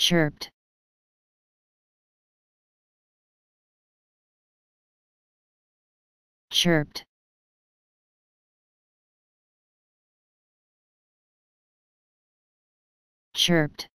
chirped. Chirped. Chirped.